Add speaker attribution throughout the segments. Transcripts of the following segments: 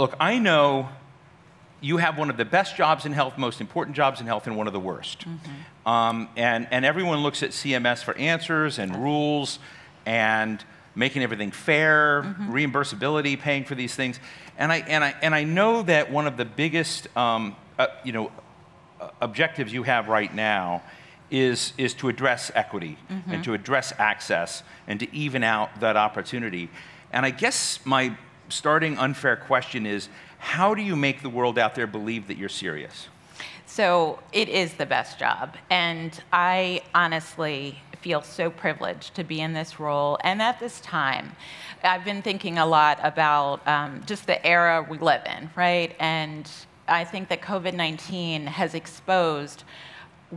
Speaker 1: look, I know you have one of the best jobs in health, most important jobs in health, and one of the worst. Mm-hmm. Um, and, and everyone looks at CMS for answers and rules and making everything fair, mm-hmm. reimbursability, paying for these things. And I, and, I, and I know that one of the biggest um, uh, you know, uh, objectives you have right now is, is to address equity mm-hmm. and to address access and to even out that opportunity. And I guess my starting unfair question is how do you make the world out there believe that you're serious?
Speaker 2: So it is the best job. And I honestly feel so privileged to be in this role and at this time. I've been thinking a lot about um, just the era we live in, right? And I think that COVID 19 has exposed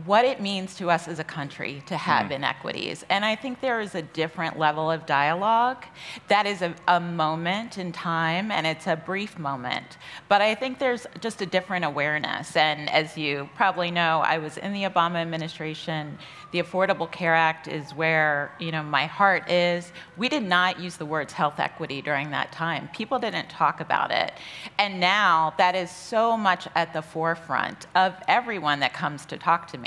Speaker 2: what it means to us as a country to have mm. inequities. And I think there is a different level of dialogue. That is a, a, moment in time, and it's a brief moment. But I think there's just a different awareness. And as you probably know, I was in the Obama administration the Affordable Care Act is where you know my heart is. We did not use the words health equity during that time. People didn't talk about it. And now that is so much at the forefront of everyone that comes to talk to me.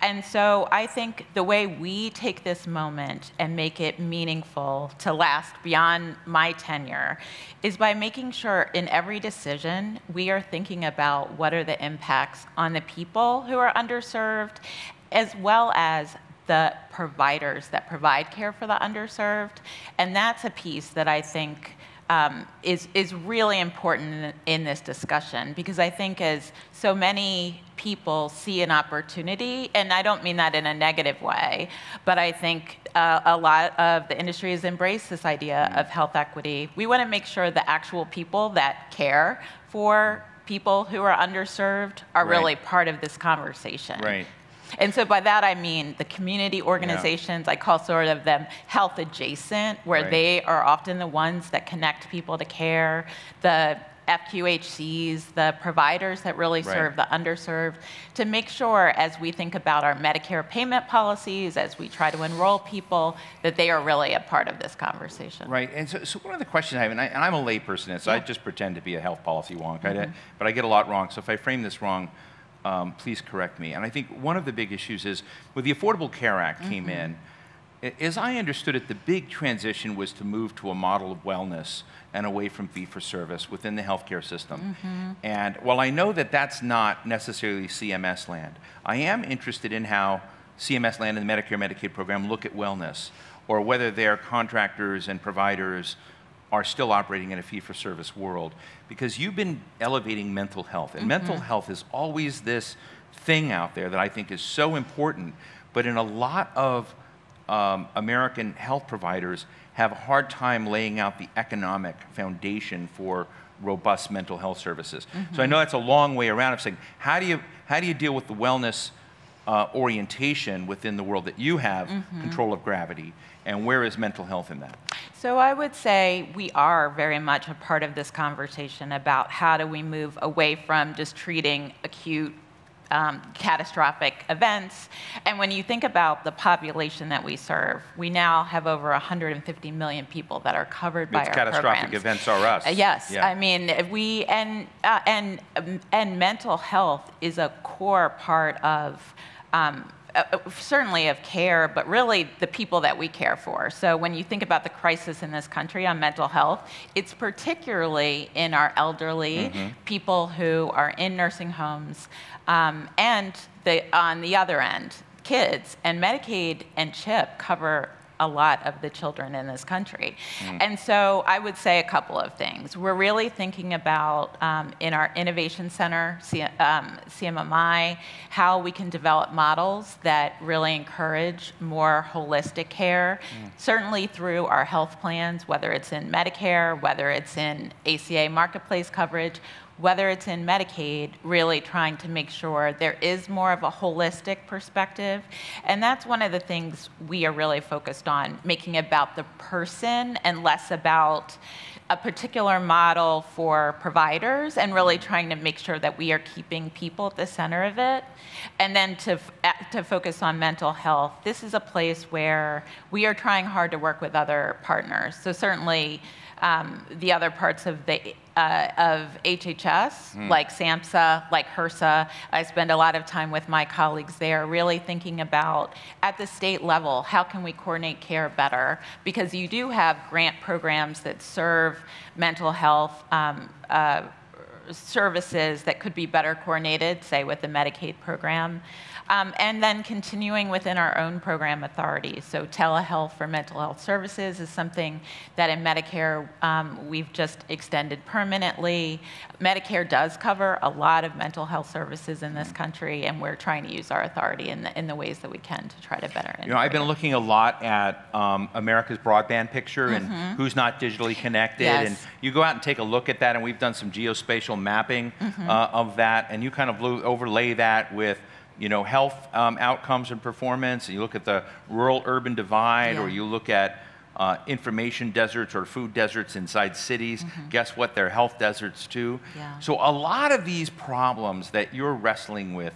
Speaker 2: And so I think the way we take this moment and make it meaningful to last beyond my tenure is by making sure in every decision we are thinking about what are the impacts on the people who are underserved as well as the providers that provide care for the underserved. And that's a piece that I think um, is, is really important in, in, this discussion because I think as so many people see an opportunity, and I don't mean that in a negative way, but I think uh, a lot of the industry has embraced this idea of health equity. We want to make sure the actual people that care for people who are underserved are right. really part of this conversation.
Speaker 1: Right.
Speaker 2: And so by that I mean the community organizations, yeah. I call sort of them health adjacent, where right. they are often the ones that connect people to care, the FQHCs, the providers that really right. serve the underserved, to make sure as we think about our Medicare payment policies, as we try to enroll people, that they are really a part of this conversation.
Speaker 1: Right, and so, so one of the questions I have, and, I, am a layperson, so yeah. I just pretend to be a health policy wonk, mm-hmm. but I get a lot wrong, so if I frame this wrong, um, please correct me. And I think one of the big issues is when the Affordable Care Act mm-hmm. came in, as I understood it, the big transition was to move to a model of wellness and away from fee for service within the healthcare system. Mm-hmm. And while I know that that's not necessarily CMS land, I am interested in how CMS land and the Medicare Medicaid program look at wellness or whether their contractors and providers are still operating in a fee for service world because you've been elevating mental health. And mm-hmm. mental health is always this thing out there that I think is so important, but in a lot of um, American health providers have a hard time laying out the economic foundation for robust mental health services. Mm-hmm. So I know that's a long way around of saying, how do you, how do you deal with the wellness uh, orientation within the world that you have mm-hmm. control of gravity? And where is mental health in that?
Speaker 2: So I would say we are very much a part of this conversation about how do we move away from just treating acute um, catastrophic events. And when you think about the population that we serve, we now have over 150 million people that are covered by
Speaker 1: it's
Speaker 2: our
Speaker 1: catastrophic
Speaker 2: programs.
Speaker 1: events are us.
Speaker 2: Uh, yes, yeah. I mean we and uh, and um, and mental health is a core part of. Um, uh, uh, certainly of care, but really the people that we care for. So when you think about the crisis in this country on mental health, it's particularly in our elderly, mm-hmm. people who are in nursing homes, um, and the, on the other end, kids. And Medicaid and CHIP cover a lot of the children in this country. Mm. And so I would say a couple of things. We're really thinking about um, in our innovation center, C- um, CMMI, how we can develop models that really encourage more holistic care, mm. certainly through our health plans, whether it's in Medicare, whether it's in ACA marketplace coverage whether it's in Medicaid, really trying to make sure there is more of a holistic perspective. And that's one of the things we are really focused on, making about the person and less about a particular model for providers and really trying to make sure that we are keeping people at the center of it. And then to, to focus on mental health, this is a place where we are trying hard to work with other partners. So certainly um, the other parts of the uh, of HHS, like SAMHSA, like HRSA. I spend a lot of time with my colleagues there, really thinking about at the state level, how can we coordinate care better? Because you do have grant programs that serve mental health. Um, uh, services that could be better coordinated, say with the Medicaid program, um, and then continuing within our own program authority. So telehealth for mental health services is something that in Medicare um, we've just extended permanently. Medicare does cover a lot of mental health services in this country, and we're trying to use our authority in the, in the ways that we can to try to better.
Speaker 1: You know, I've been looking a lot at um, America's broadband picture and who's not digitally connected.
Speaker 2: Mm-hmm. Yes.
Speaker 1: And you go out and take a look at that, and we've done some geospatial mapping
Speaker 2: Mm-hmm.
Speaker 1: uh, of that, and you kind of overlay that with you know health um, outcomes and performance. And you look at the rural-urban divide, or you look at uh, information deserts or food deserts inside cities. Guess what? They're health deserts too.
Speaker 2: Yeah.
Speaker 1: So a lot of these problems that you're wrestling with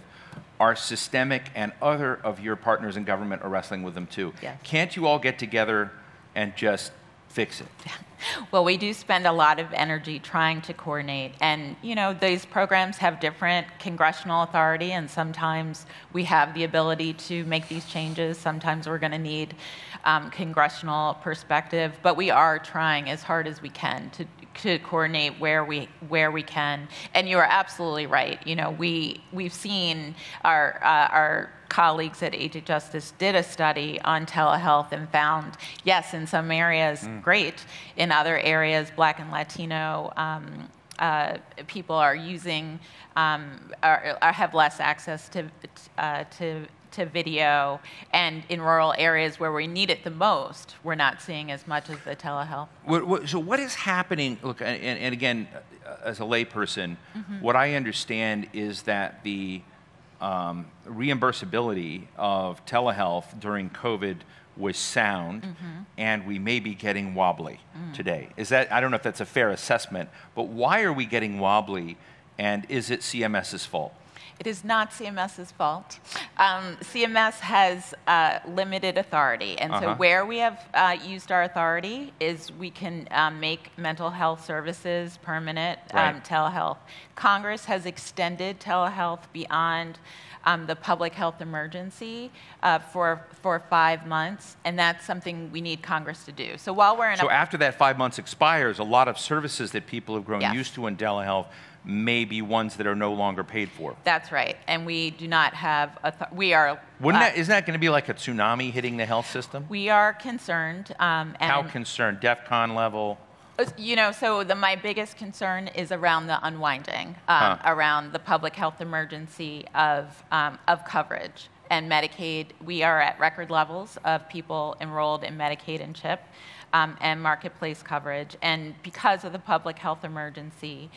Speaker 1: are systemic, and other of your partners in government are wrestling with them too.
Speaker 2: Yes.
Speaker 1: Can't you all get together and just fix it?
Speaker 2: Well, we do spend a lot of energy trying to coordinate. And, you know, these programs have different congressional authority, and sometimes we have the ability to make these changes. Sometimes we're going to need um, congressional perspective. But we are trying as hard as we can to, to coordinate where we, where we can. And you are absolutely right. You know, we, we've seen our, uh, our colleagues at Age of Justice did a study on telehealth and found, yes, in some areas, great. In other areas, Black and Latino um, uh, people are using, um, are, are have less access to, uh, to, to video. And in rural areas where we need it the most, we're not seeing as much as the telehealth.
Speaker 1: What, what, so what is happening? Look, and, and again, uh, as a layperson,
Speaker 2: Mm-hmm.
Speaker 1: what I understand is that the um, reimbursability of telehealth during COVID was sound,
Speaker 2: Mm-hmm.
Speaker 1: and we may be getting wobbly
Speaker 2: Mm.
Speaker 1: today. Is that? I don't know if that's a fair assessment, but why are we getting wobbly, and is it CMS's fault?
Speaker 2: It is not CMS's fault. Um, CMS has uh, limited authority, and so
Speaker 1: Uh-huh.
Speaker 2: where we have uh, used our authority is we can um, make mental health services permanent, um, telehealth. Congress has extended telehealth beyond um, the public health emergency uh, for for five months, and that's something we need Congress to do. So while we're in
Speaker 1: So
Speaker 2: a
Speaker 1: after that five months expires, a lot of services that people have grown
Speaker 2: Yes.
Speaker 1: used to in telehealth may be ones that are no longer paid for.
Speaker 2: that's right, and we do not have author- we are
Speaker 1: Wouldn't
Speaker 2: uh,
Speaker 1: that, isn't that going to be like a tsunami hitting the health system?
Speaker 2: we are concerned um, and
Speaker 1: How concerned? DEFCON level?
Speaker 2: Uh, You know, so the, my biggest concern is around the unwinding, um,
Speaker 1: Huh.
Speaker 2: around the public health emergency of, um, of coverage. And Medicaid, we are at record levels of people enrolled in Medicaid and CHIP um, and marketplace coverage. And because of the public health emergency,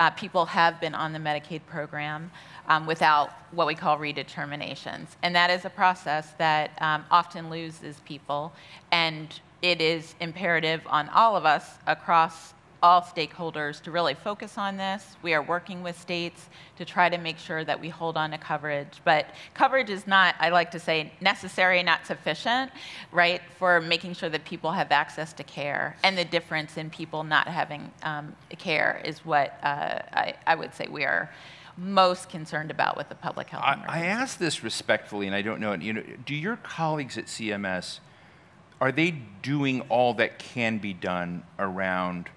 Speaker 2: uh, people have been on the Medicaid program um, without what we call redeterminations. And that is a process that um, often loses people. And it is imperative on all of us across all stakeholders to really focus on this. We are working with states to try to make sure that we hold on to coverage. But coverage is not, I like to say, necessary, not sufficient, right, for making sure that people have access to care. And the difference in people not having um, care is what uh, I, I would say we are most concerned about with the public health
Speaker 1: I. I ask this respectfully, and I don't know. You know, do your colleagues at CMS are they doing all that can be done around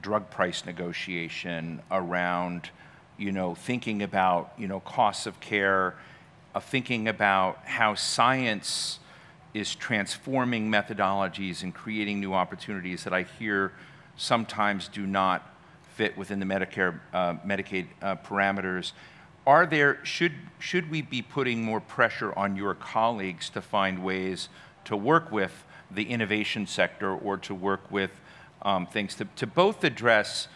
Speaker 1: drug price negotiation, around you know thinking about you know costs of care, uh, thinking about how science is transforming methodologies and creating new opportunities that I hear sometimes do not fit within the Medicare, uh, Medicaid uh, parameters. Are there, should, should we be putting more pressure on your colleagues to find ways to work with the innovation sector or to work with um, things to, to both address,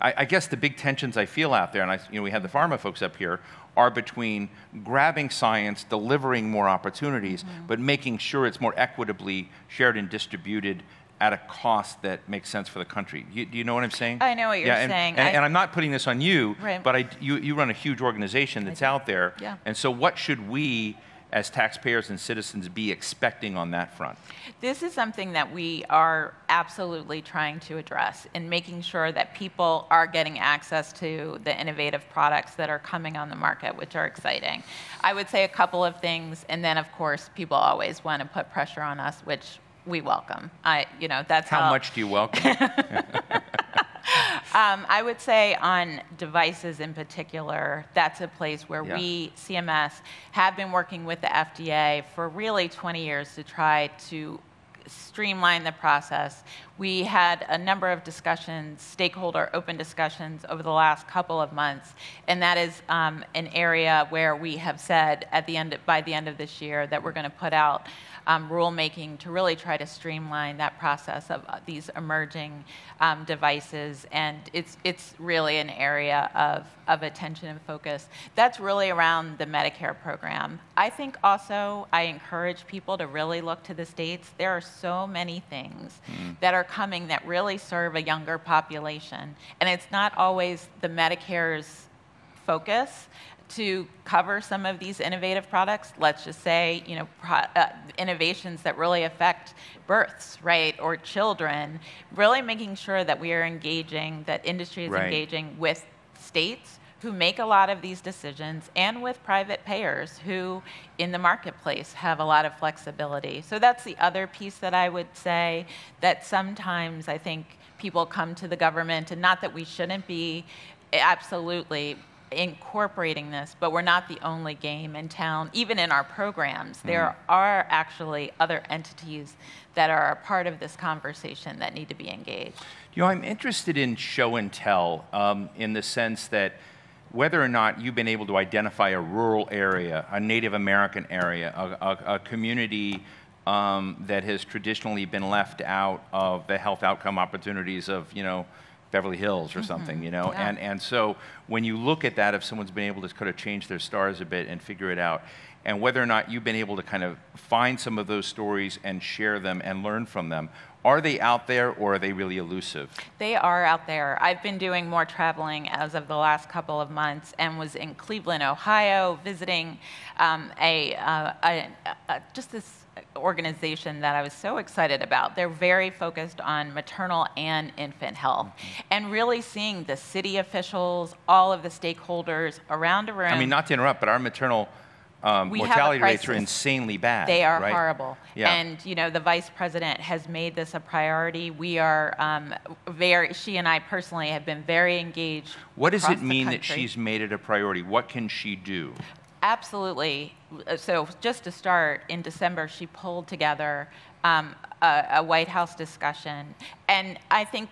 Speaker 1: I, I guess the big tensions I feel out there, and I, you know, we have the pharma folks up here, are between grabbing science, delivering more opportunities, but making sure it's more equitably shared and distributed at a cost that makes sense for the country. You, do you know what I'm saying?
Speaker 2: I know what you're
Speaker 1: yeah, and,
Speaker 2: saying.
Speaker 1: And,
Speaker 2: I-
Speaker 1: and I'm not putting this on you,
Speaker 2: Right.
Speaker 1: but I, you, you run a huge organization that's out there.
Speaker 2: Yeah.
Speaker 1: And so, what should we, as taxpayers and citizens, be expecting on that front?
Speaker 2: This is something that we are absolutely trying to address in making sure that people are getting access to the innovative products that are coming on the market, which are exciting. I would say a couple of things, and then of course, people always want to put pressure on us, which we welcome. I, you know, that's
Speaker 1: How much do you welcome?
Speaker 2: Um, I would say on devices in particular, that's a place where
Speaker 1: Yeah.
Speaker 2: we, CMS, have been working with the FDA for really 20 years to try to streamline the process. We had a number of discussions, stakeholder open discussions over the last couple of months, and that is um, an area where we have said at the end, by the end of this year, that we're going to put out um, rulemaking to really try to streamline that process of uh, these emerging um, devices, and it's it's really an area of of attention and focus. That's really around the Medicare program. I think also I encourage people to really look to the states. There are so many things that are coming that really serve a younger population, and it's not always the Medicare's focus to cover some of these innovative products. Let's just say, you know, pro, uh, innovations that really affect births, right, or children. Really making sure that we are engaging, that industry is
Speaker 1: Right.
Speaker 2: engaging with states who make a lot of these decisions and with private payers who in the marketplace have a lot of flexibility. So that's the other piece that I would say that sometimes I think people come to the government and not that we shouldn't be absolutely incorporating this, but we're not the only game in town. Even in our programs, there are actually other entities that are a part of this conversation that need to be engaged.
Speaker 1: You know, I'm interested in show and tell um, in the sense that whether or not you've been able to identify a rural area, a Native American area, a, a, a community um, that has traditionally been left out of the health outcome opportunities of, you know, Beverly Hills or something, mm-hmm. you know?
Speaker 2: Yeah.
Speaker 1: And, and so when you look at that, if someone's been able to kind of change their stars a bit and figure it out, and whether or not you've been able to kind of find some of those stories and share them and learn from them, are they out there or are they really elusive?
Speaker 2: They are out there. I've been doing more traveling as of the last couple of months and was in Cleveland, Ohio, visiting um, a, uh, a, a just this organization that I was so excited about. They're very focused on maternal and infant health, and really seeing the city officials, all of the stakeholders around a room.
Speaker 1: I mean, not to interrupt, but our maternal um,
Speaker 2: We
Speaker 1: mortality rates are insanely bad.
Speaker 2: They are
Speaker 1: right?
Speaker 2: horrible.
Speaker 1: Yeah.
Speaker 2: And, you know, the vice president has made this a priority. We are um, very, she and I personally have been very engaged.
Speaker 1: What does it mean that she's made it a priority? What can she do?
Speaker 2: Absolutely. So just to start, in December, she pulled together um, a, a White House discussion, and I think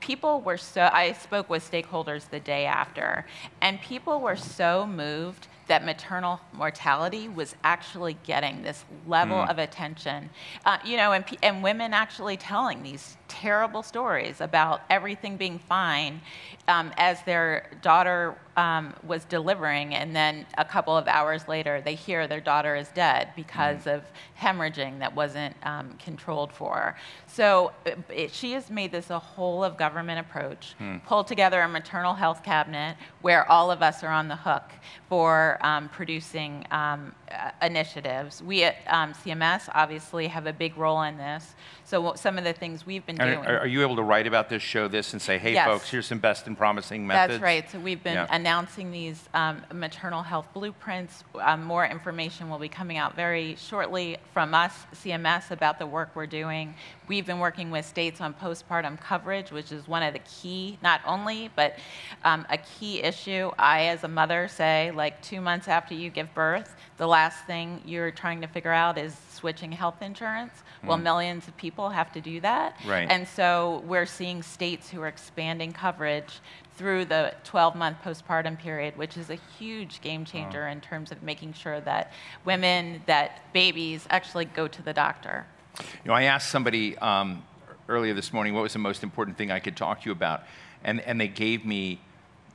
Speaker 2: people were so. I spoke with stakeholders the day after, and people were so moved that maternal mortality was actually getting this level of attention. Uh, you know, and, and women actually telling these terrible stories about everything being fine um, as their daughter um, was delivering, and then a couple of hours later, they hear their daughter is dead because of hemorrhaging that wasn't um, controlled for. So it, it- she has made this a whole of government approach, pulled together a maternal health cabinet where all of us are on the hook for um, producing um, initiatives. We at um, CMS obviously have a big role in this. So some of the things we've been
Speaker 1: And
Speaker 2: doing.
Speaker 1: are, are you able to write about this, show this, and say, hey,
Speaker 2: Yes.
Speaker 1: folks, here's some best and promising methods?
Speaker 2: That's right. So we've been
Speaker 1: Yeah.
Speaker 2: announcing these um, maternal health blueprints. Um, more information will be coming out very shortly from us, CMS, about the work we're doing. We've been working with states on postpartum coverage, which is one of the key, not only, but um, a key issue. I, as a mother, say, like two months after you give birth, the last thing you're trying to figure out is switching health insurance. Well, millions of people have to do that.
Speaker 1: Right.
Speaker 2: And so we're seeing states who are expanding coverage through the 12 month postpartum period, which is a huge game changer in terms of making sure that women, that babies actually go to the doctor.
Speaker 1: You know, I asked somebody um, earlier this morning what was the most important thing I could talk to you about, and, and they gave me,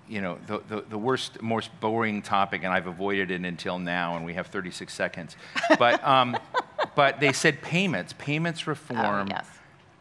Speaker 1: you know, the, the, the worst, most boring topic, and I've avoided it until now, and we have 36 seconds. But, um, but they said payments, payments reform
Speaker 2: Oh, yes.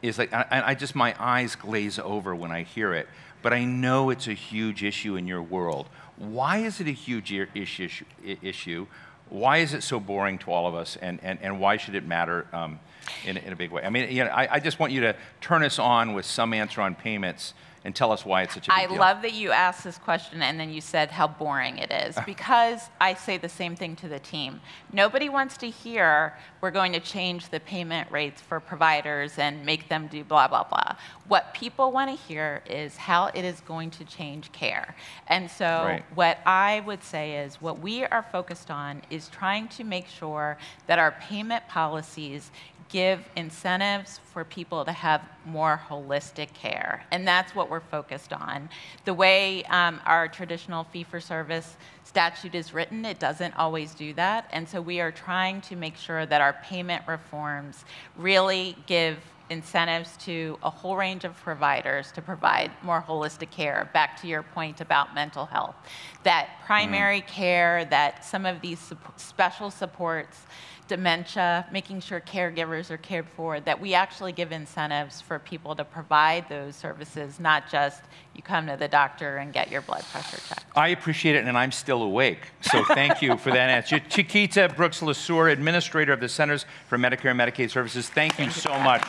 Speaker 1: is like, and I just, my eyes glaze over when I hear it, but I know it's a huge issue in your world. Why is it a huge issue? issue? Why is it so boring to all of us, and, and, and why should it matter um, in, a- in a big way? I mean, you know, I, I just want you to turn us on with some answer on payments and tell us why it's such a big
Speaker 2: I
Speaker 1: deal.
Speaker 2: love that you asked this question and then you said how boring it is because I say the same thing to the team. Nobody wants to hear we're going to change the payment rates for providers and make them do blah, blah, blah. What people want to hear is how it is going to change care. And so,
Speaker 1: Right.
Speaker 2: what I would say is what we are focused on is trying to make sure that our payment policies give incentives for people to have more holistic care. And that's what we're focused on. The way um, our traditional fee for service statute is written, it doesn't always do that. And so we are trying to make sure that our payment reforms really give incentives to a whole range of providers to provide more holistic care. Back to your point about mental health, that primary care, that some of these sup- special supports, dementia, making sure caregivers are cared for, that we actually give incentives for people to provide those services, not just you come to the doctor and get your blood pressure checked.
Speaker 1: I appreciate it, and I'm still awake. So thank you for that answer. Chiquita Brooks LaSure, Administrator of the Centers for Medicare and Medicaid Services, thank you
Speaker 2: Thank
Speaker 1: so much.